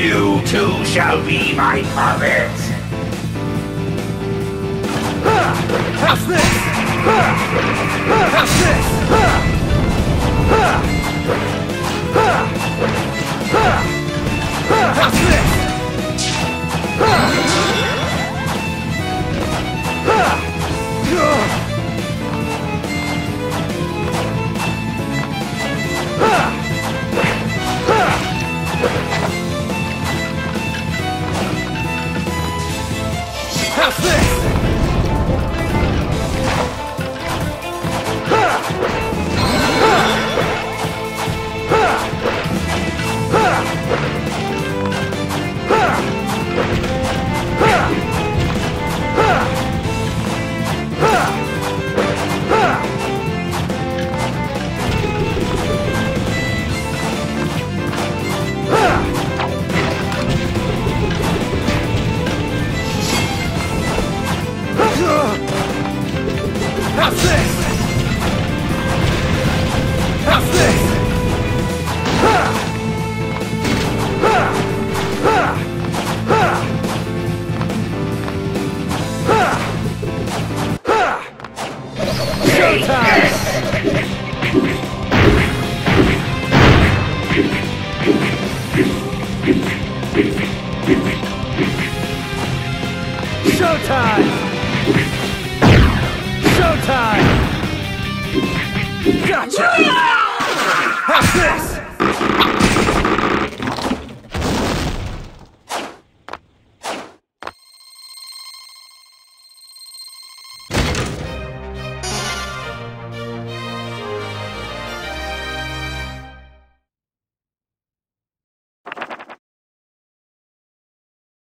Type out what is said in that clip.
You too shall be my puppet. How's this? Showtime! Showtime! Showtime! Gotcha! How's this?